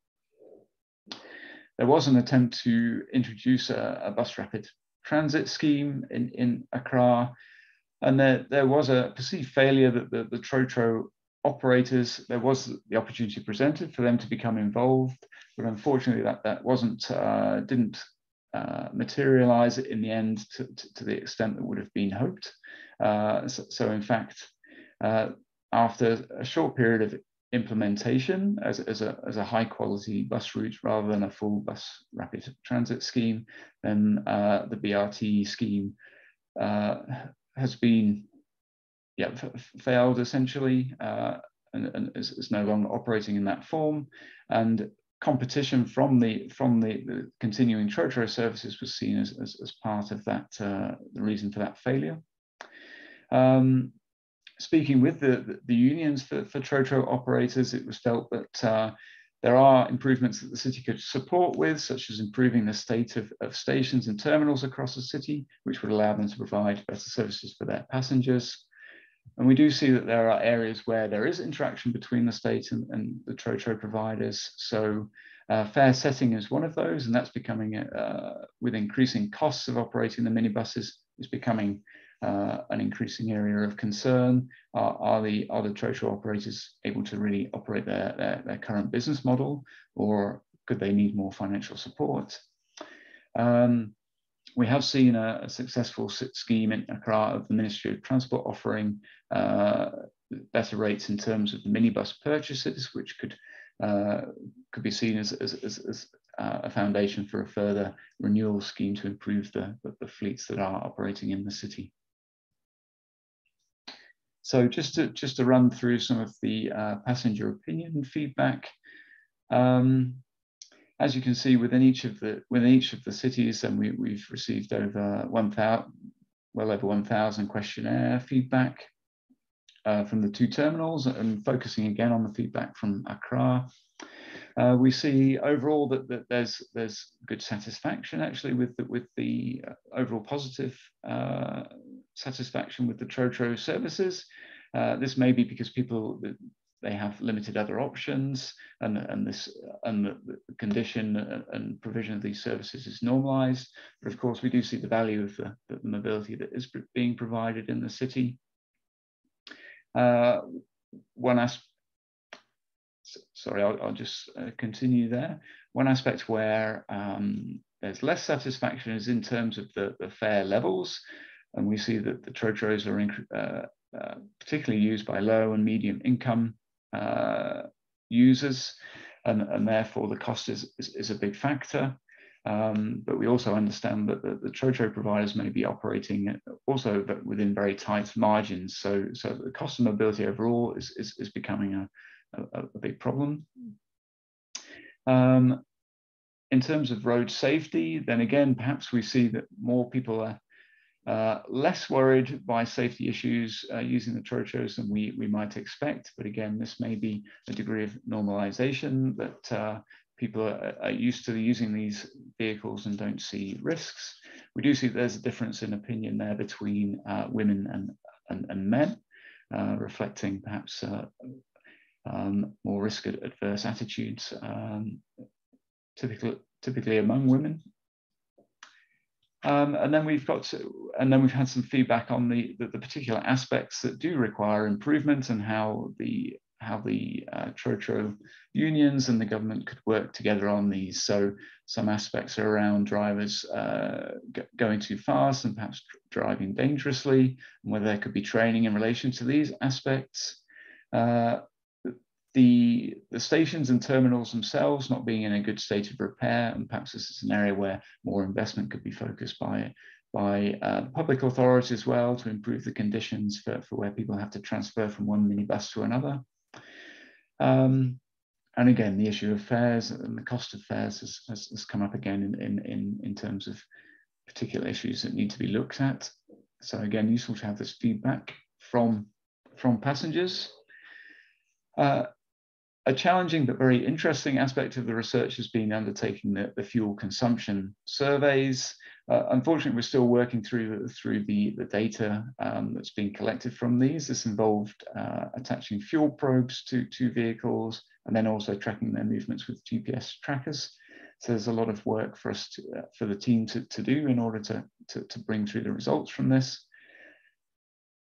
There was an attempt to introduce a, a bus rapid transit scheme in, in Accra, and there, there was a perceived failure that the, the Trotro operators, there was the opportunity presented for them to become involved, but unfortunately that, that wasn't, uh, didn't uh, materialize in the end to, to, to, the extent that would have been hoped. Uh, so, so, in fact, uh, after a short period of implementation as, as, a, as a high quality bus route rather than a full bus rapid transit scheme, then uh, the BRT scheme uh, has been yeah, failed essentially uh, and, and is, is, no longer operating in that form. And competition from the from the, the continuing Trotro services was seen as, as, as part of that uh, the reason for that failure. Um, speaking with the, the, unions for, for Trotro operators, it was felt that uh, there are improvements that the city could support with, such as improving the state of, of stations and terminals across the city, which would allow them to provide better services for their passengers. And we do see that there are areas where there is interaction between the state and, and the Trotro providers. So uh, fare setting is one of those, and that's becoming, uh, with increasing costs of operating the minibuses, is becoming uh, an increasing area of concern. Are, are, the are the Trotro operators able to really operate their, their, their, current business model, or could they need more financial support? Um, we have seen a, a, successful scheme in Accra of the Ministry of Transport offering uh, better rates in terms of the minibus purchases, which could uh, could be seen as, as, as, as uh, a foundation for a further renewal scheme to improve the, the, the fleets that are operating in the city. So just to just to run through some of the uh, passenger opinion feedback. Um, as you can see within each of the within each of the cities, and we, we've received over 1,000, well over 1,000 questionnaire feedback uh, from the two terminals, and focusing again on the feedback from Accra. Uh, we see overall that, that, there's there's good satisfaction actually with the, with the uh, overall positive uh, satisfaction with the Trotro services. Uh, this may be because people they have limited other options, and and this and the, condition and provision of these services is normalised. But of course, we do see the value of the, the mobility that is being provided in the city. Uh, one aspect sorry, I'll, I'll just uh, continue there. One aspect where um, there's less satisfaction is in terms of the, the fare levels. And we see that the Trotros are uh, uh, particularly used by low and medium income uh, users, and, and therefore the cost is, is, is a big factor. Um, but we also understand that the, the providers may be operating also within very tight margins. So, so the cost of mobility overall is, is, is becoming a, a, a big problem. Um, in terms of road safety, then again, perhaps we see that more people are uh, less worried by safety issues uh, using the Trotros than we, we might expect. But again, this may be a degree of normalization that uh, people are, are, used to using these vehicles and don't see risks. We do see there's a difference in opinion there between uh, women and, and, and men, uh, reflecting perhaps um, more risk adverse attitudes, um, typically, typically among women. Um, and then we've got, to, and then we've had some feedback on the, the, the, particular aspects that do require improvement and how the how the uh, Trotro unions and the government could work together on these. So some aspects are around drivers uh, going too fast and perhaps driving dangerously, and whether there could be training in relation to these aspects. Uh, the, the stations and terminals themselves not being in a good state of repair, and perhaps this is an area where more investment could be focused by, by uh, public authorities as well to improve the conditions for, for where people have to transfer from one minibus to another. Um, and again, the issue of fares and the cost of fares has, has, has come up again in, in, in, terms of particular issues that need to be looked at. So again, useful to have this feedback from, from passengers. Uh, a challenging but very interesting aspect of the research has been undertaking the, the fuel consumption surveys. Uh, unfortunately, we're still working through, through the, the data um, that's been collected from these. This involved uh, attaching fuel probes to, to vehicles and then also tracking their movements with GPS trackers. So there's a lot of work for us to, uh, for the team to, to do in order to, to, to bring through the results from this.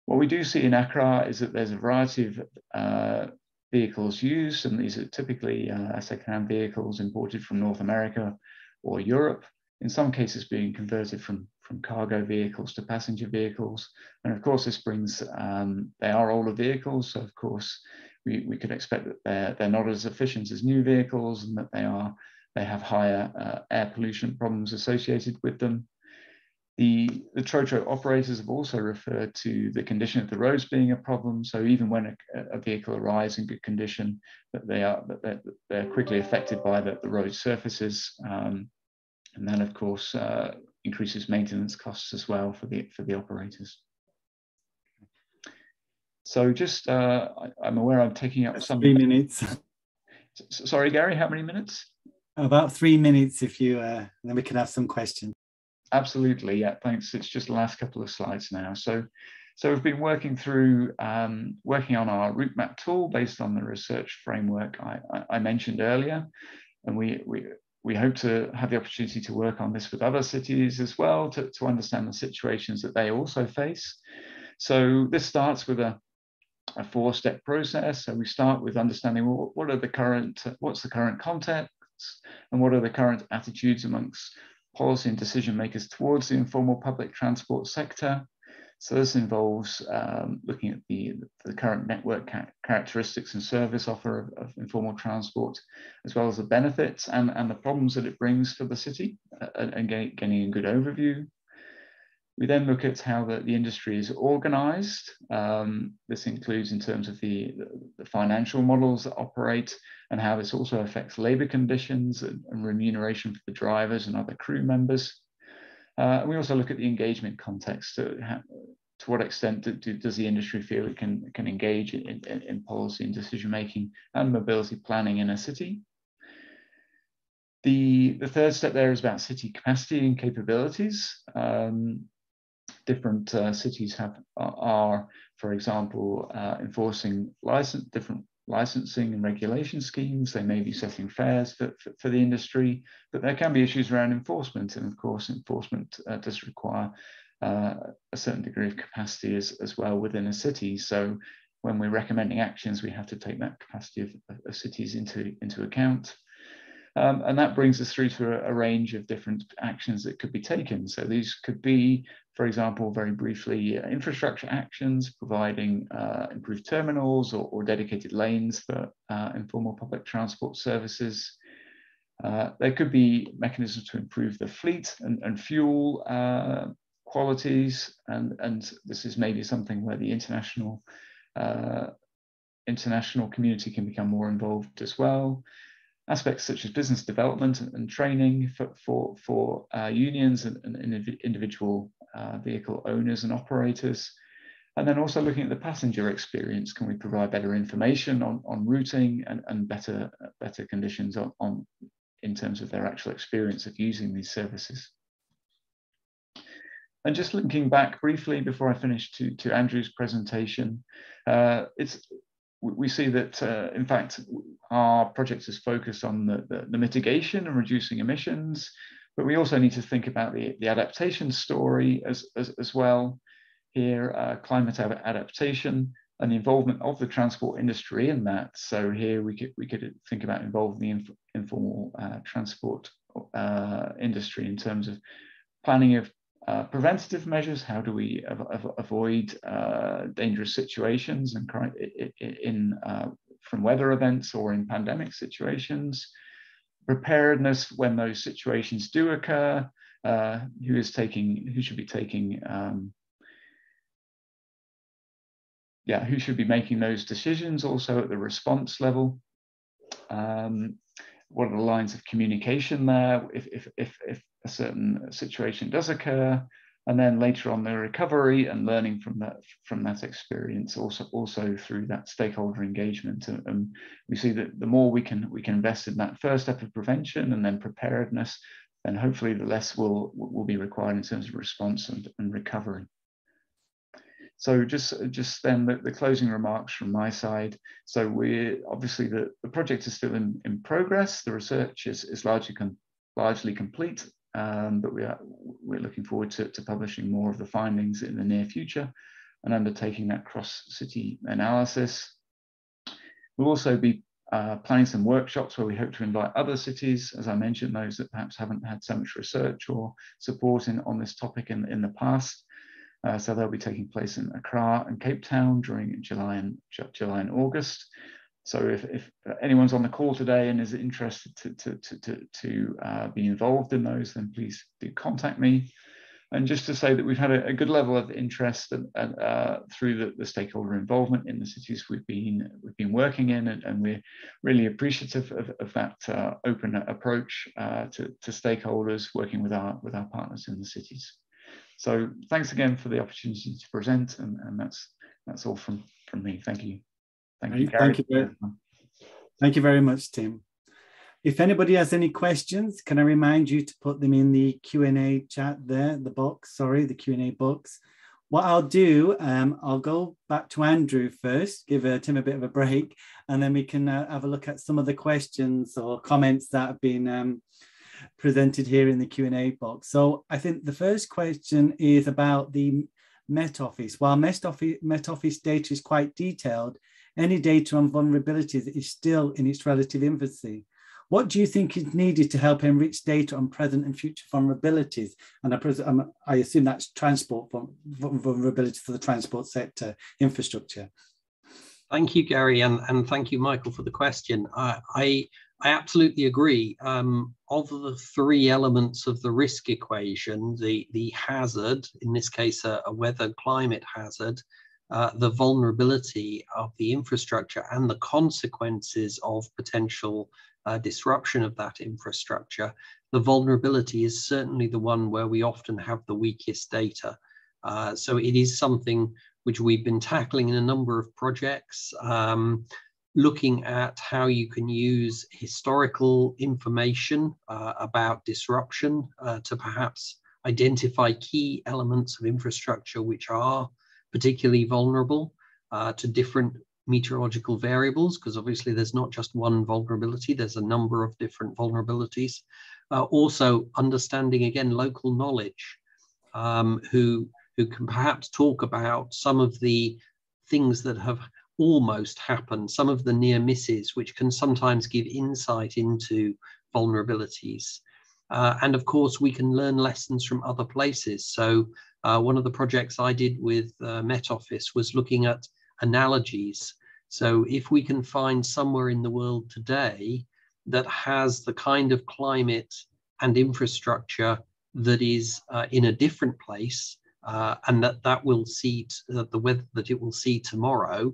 What we do see in Accra is that there's a variety of uh, vehicles used, and these are typically uh, second-hand vehicles imported from North America or Europe, in some cases being converted from, from cargo vehicles to passenger vehicles. And of course, this brings, um, they are older vehicles, so of course, we, we could expect that they're, they're not as efficient as new vehicles and that they are they have higher uh, air pollution problems associated with them. The, the Trotro operators have also referred to the condition of the roads being a problem. So even when a, a vehicle arrives in good condition, that they are that they're, they're quickly affected by the, the road surfaces, um, and that of course uh, increases maintenance costs as well for the for the operators. So just, uh, I, am aware I'm taking up some- Three minutes. Sorry, Gary, how many minutes? About three minutes if you, uh, then we can have some questions. Absolutely, yeah, thanks. It's just the last couple of slides now. So, so we've been working through, um, working on our route map tool based on the research framework I, I, mentioned earlier. And we, we, we hope to have the opportunity to work on this with other cities as well to, to understand the situations that they also face. So this starts with a, a four-step process. So we start with understanding what, what are the current, what's the current context and what are the current attitudes amongst policy and decision makers towards the informal public transport sector. So this involves um, looking at the, the current network ca characteristics and service offer of, of, informal transport, as well as the benefits and, and the problems that it brings for the city, uh, and getting a good overview. We then look at how the, the industry is organized. Um, this includes in terms of the, the, financial models that operate and how this also affects labor conditions and, and remuneration for the drivers and other crew members. Uh, we also look at the engagement context. To, to what extent do, do, does the industry feel it can, can engage in, in, in policy and decision making and mobility planning in a city? The, the third step there is about city capacity and capabilities. Um, different uh, cities have are, for example, uh, enforcing license different licensing and regulation schemes. They may be setting fares for, for, for, the industry, but there can be issues around enforcement. And of course, enforcement uh, does require uh, a certain degree of capacity as, as well within a city. So when we're recommending actions, we have to take that capacity of, of cities into, into account. Um, and that brings us through to a, a, range of different actions that could be taken. So these could be, for example, very briefly, uh, infrastructure actions, providing uh, improved terminals or, or, dedicated lanes for uh, informal public transport services. Uh, there could be mechanisms to improve the fleet and, and fuel uh, qualities, and, and this is maybe something where the international uh, international community can become more involved as well aspects such as business development and training for, for, for uh, unions and, and, individual uh, vehicle owners and operators. And then also looking at the passenger experience, can we provide better information on, on routing and, and better, better conditions on, on in terms of their actual experience of using these services? And just linking back briefly before I finish to, to Andrew's presentation, uh, it's we see that, uh, in fact, our project is focused on the, the, the, mitigation and reducing emissions, but we also need to think about the, the adaptation story as, as, as well. Here, uh, climate adaptation and the involvement of the transport industry in that. So here we could, we could think about involving the inf informal uh, transport uh, industry in terms of planning of uh, preventative measures, how do we av av avoid uh, dangerous situations and in, uh, from weather events or in pandemic situations, preparedness when those situations do occur, uh, who is taking, who should be taking, um, yeah, who should be making those decisions also at the response level. Um, what are the lines of communication there if, if, if, if a certain situation does occur? And then later on the recovery and learning from that from that experience also also through that stakeholder engagement. And, and, we see that the more we can we can invest in that first step of prevention and then preparedness then hopefully the less will will be required in terms of response and, and recovery so just just then the, the, closing remarks from my side. So we obviously the, the project is still in, in progress. The research is, is largely com largely complete, um, but we are we're looking forward to, to publishing more of the findings in the near future and undertaking that cross-city analysis. We'll also be uh, planning some workshops where we hope to invite other cities, as I mentioned, those that perhaps haven't had so much research or support in, on this topic in, in the past, uh, so they'll be taking place in Accra and Cape Town during July and July and August. So if, if anyone's on the call today and is interested to, to, to, to, to uh, be involved in those, then please do contact me. And just to say that we've had a, a good level of interest and, and uh, through the, the, stakeholder involvement in the cities we've been we've been working in, and, and we're really appreciative of, of that uh, open approach uh, to, to stakeholders working with our with our partners in the cities. So thanks again for the opportunity to present, and, and that's that's all from from me. Thank you. Thank you. Gary. Thank you. Very, thank you very much, Tim. If anybody has any questions, can I remind you to put them in the Q&A chat there, the box, sorry, the Q&A box. What I'll do, um, I'll go back to Andrew first, give uh, Tim a bit of a break, and then we can uh, have a look at some of the questions or comments that have been um, presented here in the Q&A box. So I think the first question is about the Met Office. While Met Office, Met Office data is quite detailed, any data on vulnerabilities is still in its relative infancy. What do you think is needed to help enrich data on present and future vulnerabilities? And I, um, I assume that's transport vulnerability for the transport sector infrastructure. Thank you, Gary, and, and thank you, Michael, for the question. I, I, I absolutely agree. Um, of the three elements of the risk equation, the, the hazard, in this case, a, a weather climate hazard, uh, the vulnerability of the infrastructure and the consequences of potential uh, disruption of that infrastructure, the vulnerability is certainly the one where we often have the weakest data. Uh, so it is something which we've been tackling in a number of projects, um, looking at how you can use historical information uh, about disruption uh, to perhaps identify key elements of infrastructure which are particularly vulnerable uh, to different meteorological variables, because obviously there's not just one vulnerability, there's a number of different vulnerabilities. Uh, also understanding, again, local knowledge, um, who, who can perhaps talk about some of the things that have almost happen, some of the near misses, which can sometimes give insight into vulnerabilities. Uh, and of course, we can learn lessons from other places. So uh, one of the projects I did with uh, Met Office was looking at analogies. So if we can find somewhere in the world today that has the kind of climate and infrastructure that is uh, in a different place, uh, and that that will see that the weather that it will see tomorrow,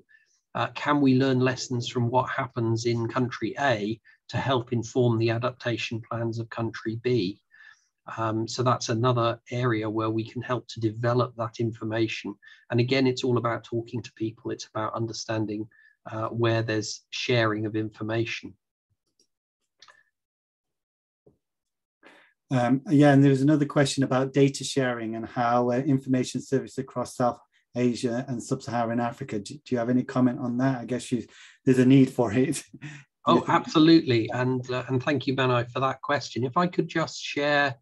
uh, can we learn lessons from what happens in country A to help inform the adaptation plans of country B? Um, so that's another area where we can help to develop that information. And again, it's all about talking to people. It's about understanding uh, where there's sharing of information. Um, yeah, and there's another question about data sharing and how uh, information service across South Asia and Sub-Saharan Africa. Do, do, you have any comment on that? I guess you, there's a need for it. oh, absolutely, and uh, and thank you, Manai, for that question. If I could just share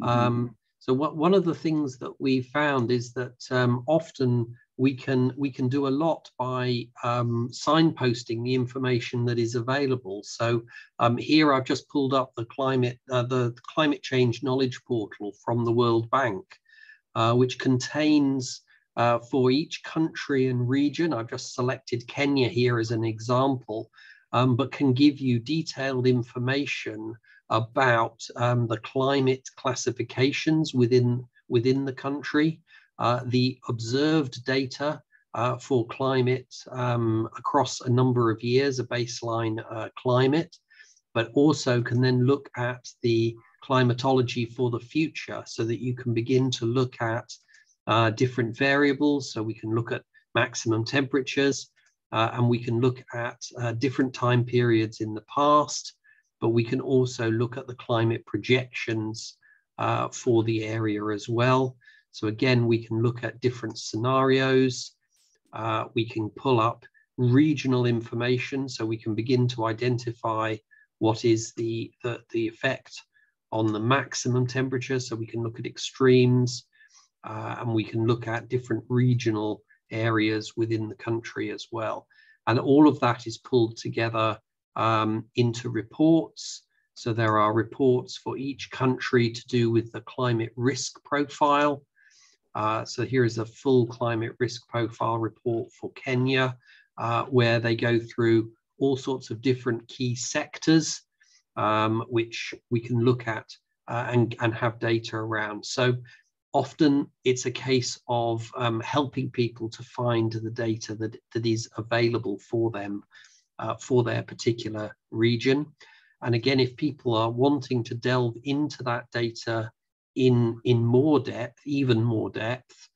Mm-hmm. Um, so what, one of the things that we found is that um, often we can we can do a lot by um, signposting the information that is available. So um, here I've just pulled up the climate uh, the climate change knowledge portal from the World Bank, uh, which contains uh, for each country and region. I've just selected Kenya here as an example, um, but can give you detailed information about um, the climate classifications within, within the country, uh, the observed data uh, for climate um, across a number of years, a baseline uh, climate, but also can then look at the climatology for the future so that you can begin to look at uh, different variables. So we can look at maximum temperatures uh, and we can look at uh, different time periods in the past but we can also look at the climate projections uh, for the area as well. So again, we can look at different scenarios. Uh, we can pull up regional information so we can begin to identify what is the, the, the effect on the maximum temperature. So we can look at extremes uh, and we can look at different regional areas within the country as well. And all of that is pulled together um, into reports. So there are reports for each country to do with the climate risk profile. Uh, so here is a full climate risk profile report for Kenya, uh, where they go through all sorts of different key sectors, um, which we can look at uh, and, and have data around. So often it's a case of um, helping people to find the data that, that is available for them uh, for their particular region. And again, if people are wanting to delve into that data in, in more depth, even more depth,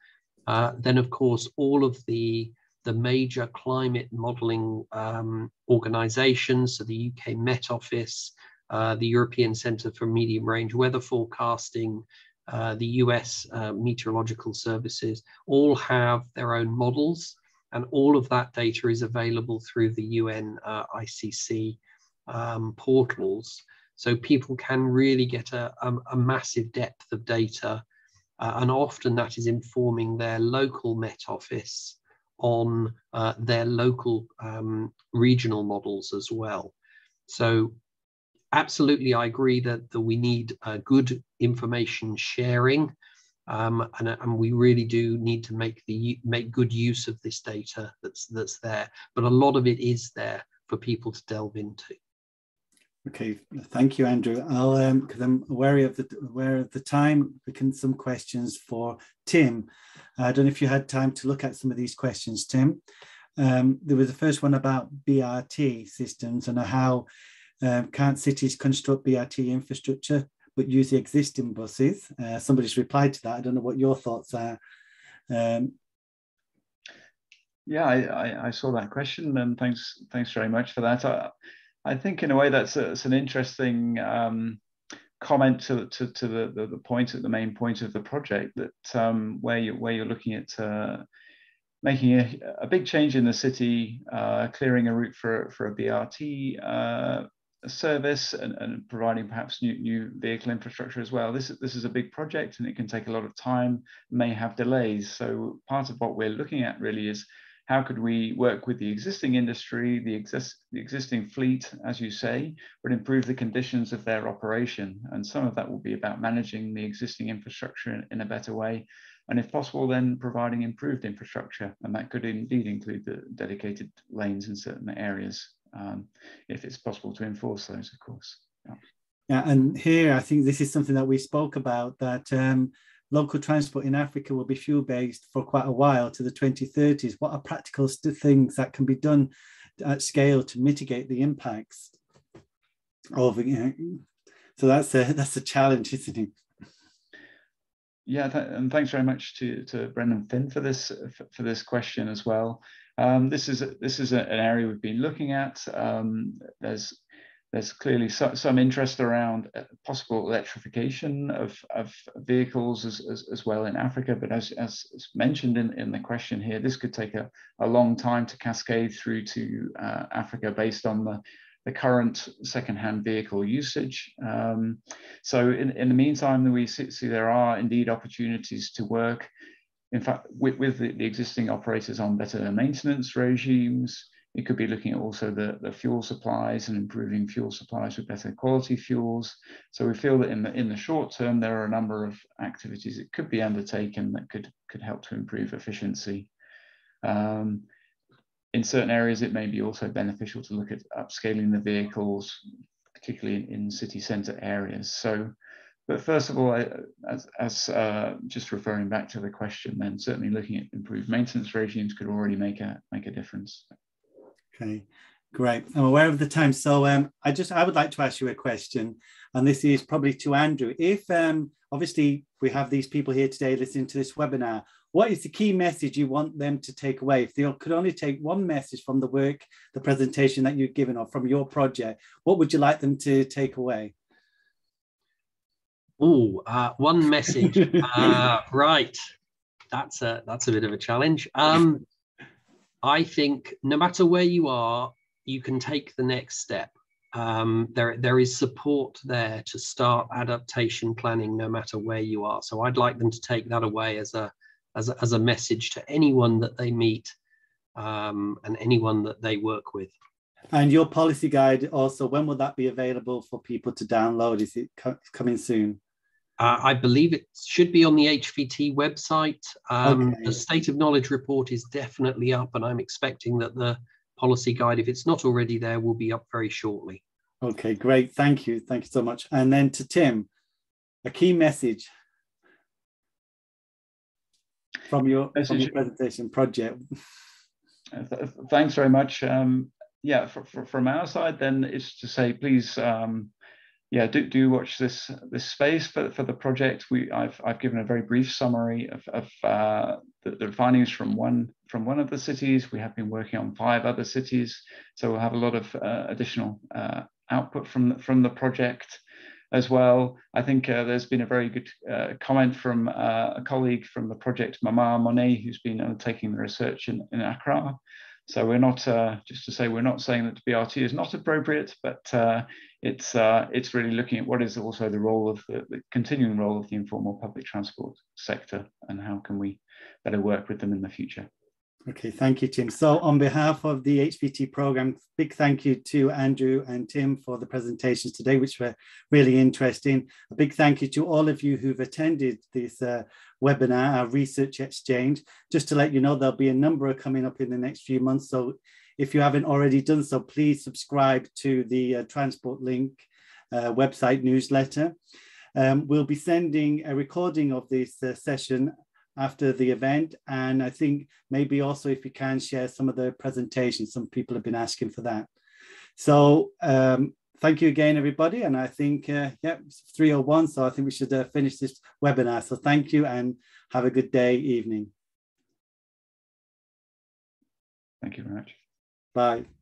uh, then of course all of the, the major climate modelling um, organisations, so the UK Met Office, uh, the European Centre for Medium Range Weather Forecasting, uh, the US uh, Meteorological Services, all have their own models, and all of that data is available through the UN uh, ICC um, portals. So people can really get a, a, a massive depth of data, uh, and often that is informing their local Met Office on uh, their local um, regional models as well. So absolutely, I agree that, that we need uh, good information sharing, um, and, and we really do need to make the make good use of this data that's that's there. But a lot of it is there for people to delve into. Okay, thank you, Andrew. I'll um, I'm aware of the aware of the time. We can some questions for Tim. I don't know if you had time to look at some of these questions, Tim. Um, there was the first one about BRT systems and how um, can't cities construct BRT infrastructure but use the existing buses? Uh, somebody's replied to that. I don't know what your thoughts are. Um, yeah, I, I, I, saw that question, and thanks thanks very much for that. I, I think in a way that's, a, an interesting um, comment to, to, to the, the, the, point at the main point of the project that um, where you where you're looking at uh, making a, a, big change in the city, uh, clearing a route for for a BRT uh, service and, and providing perhaps new, new vehicle infrastructure as well. This, this is a big project and it can take a lot of time, may have delays. So part of what we're looking at really is how could we work with the existing industry, the, exist, the existing fleet, as you say, but improve the conditions of their operation. And some of that will be about managing the existing infrastructure in, in a better way. And if possible, then providing improved infrastructure. And that could indeed include the dedicated lanes in certain areas um, if it's possible to enforce those, of course. Yeah. yeah, and here I think this is something that we spoke about that um, local transport in Africa will be fuel based for quite a while to the 2030s. What are practical things that can be done at scale to mitigate the impacts of you know, so that's a that's a challenge, isn't it? Yeah, th and thanks very much to, to Brendan Finn for this for this question as well. Um, this is this is a, an area we've been looking at. Um, there's there's clearly so, some interest around uh, possible electrification of, of vehicles as, as, as, well in Africa. But as, as mentioned in, in the question here, this could take a, a long time to cascade through to uh, Africa based on the, the current second-hand vehicle usage. Um, so in, in the meantime, we see, see there are indeed opportunities to work in fact, with, with the, the, existing operators on better maintenance regimes, it could be looking at also the, the fuel supplies and improving fuel supplies with better quality fuels. So we feel that in the in the short term, there are a number of activities that could be undertaken that could could help to improve efficiency. Um, in certain areas, it may be also beneficial to look at upscaling the vehicles, particularly in, in city centre areas. So but first of all, I, as, as uh, just referring back to the question, then certainly looking at improved maintenance regimes could already make a make a difference. Okay, great. I'm aware of the time, so um, I just I would like to ask you a question, and this is probably to Andrew. If um, obviously we have these people here today listening to this webinar, what is the key message you want them to take away? If they could only take one message from the work, the presentation that you've given, or from your project, what would you like them to take away? Oh, uh, one message. uh, right, that's a that's a bit of a challenge. Um, I think no matter where you are, you can take the next step. Um, there there is support there to start adaptation planning, no matter where you are. So I'd like them to take that away as a as a, as a message to anyone that they meet um, and anyone that they work with. And your policy guide also, when will that be available for people to download? Is it co coming soon? Uh, I believe it should be on the HVT website. Um, okay. The State of Knowledge report is definitely up, and I'm expecting that the policy guide, if it's not already there, will be up very shortly. Okay, great. Thank you. Thank you so much. And then to Tim, a key message from your, message. From your presentation project. Uh, thanks very much. Um, yeah, for, for, from our side, then it's to say, please um, yeah, do, do watch this this space for, for the project. We I've I've given a very brief summary of, of uh, the, the, findings from one from one of the cities. We have been working on five other cities, so we'll have a lot of uh, additional uh, output from the, from the project as well. I think uh, there's been a very good uh, comment from uh, a colleague from the project, Mama Monet, who's been undertaking the research in, in Accra. So we're not, uh, just to say, we're not saying that BRT is not appropriate, but uh, it's uh, it's really looking at what is also the role of the, the, continuing role of the informal public transport sector and how can we better work with them in the future. Okay, thank you, Tim. So on behalf of the HVT program, big thank you to Andrew and Tim for the presentations today, which were really interesting. A big thank you to all of you who've attended this uh, webinar, our research exchange. Just to let you know, there'll be a number coming up in the next few months. So if you haven't already done so, please subscribe to the uh, Transport Link uh, website newsletter. Um, we'll be sending a recording of this uh, session after the event. And I think maybe also if you can share some of the presentations, some people have been asking for that. So um, thank you again, everybody. And I think, uh, yeah, 301. So I think we should uh, finish this webinar. So thank you and have a good day, evening. Thank you very much. Bye.